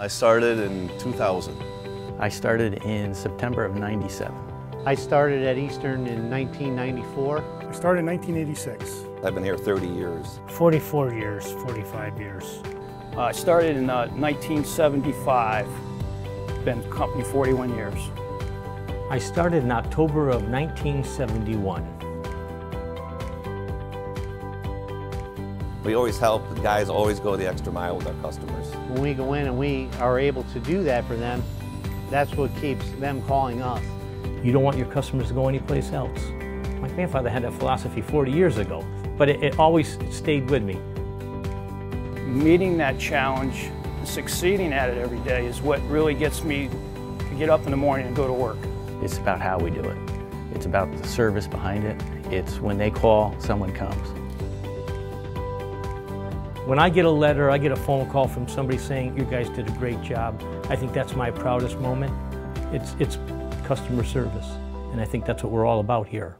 I started in 2000. I started in September of 97. I started at Eastern in 1994. I started in 1986. I've been here 30 years. 44 years, 45 years. Uh, I started in uh, 1975. Been company 41 years. I started in October of 1971. We always help. The guys always go the extra mile with our customers. When we go in and we are able to do that for them, that's what keeps them calling us. You don't want your customers to go anyplace else. My grandfather had that philosophy 40 years ago, but it, it always stayed with me. Meeting that challenge, succeeding at it every day is what really gets me to get up in the morning and go to work. It's about how we do it. It's about the service behind it. It's when they call, someone comes. When I get a letter, I get a phone call from somebody saying, you guys did a great job, I think that's my proudest moment. It's, it's customer service, and I think that's what we're all about here.